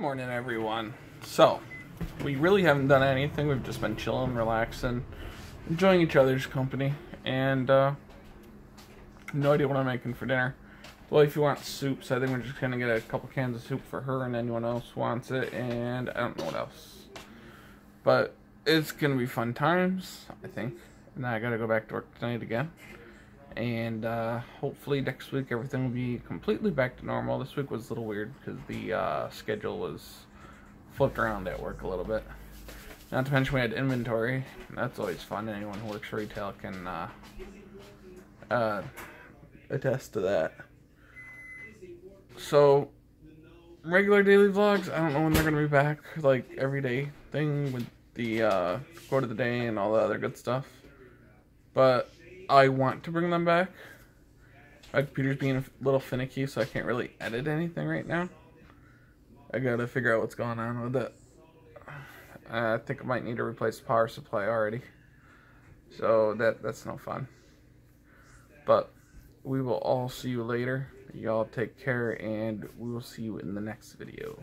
Morning, everyone. So, we really haven't done anything. We've just been chilling, relaxing, enjoying each other's company, and uh, no idea what I'm making for dinner. Well, if you want soup, so I think we're just gonna get a couple cans of soup for her, and anyone else wants it, and I don't know what else. But it's gonna be fun times, I think. And I gotta go back to work tonight again and uh, hopefully next week everything will be completely back to normal. This week was a little weird because the uh, schedule was flipped around at work a little bit. Not to mention we had inventory. That's always fun. Anyone who works retail can uh, uh, attest to that. So regular daily vlogs. I don't know when they're gonna be back. Like everyday thing with the uh, quote of the day and all the other good stuff. But I want to bring them back. My computer's being a little finicky, so I can't really edit anything right now. I gotta figure out what's going on with it. I think I might need to replace the power supply already. So that that's no fun. But we will all see you later. Y'all take care, and we will see you in the next video.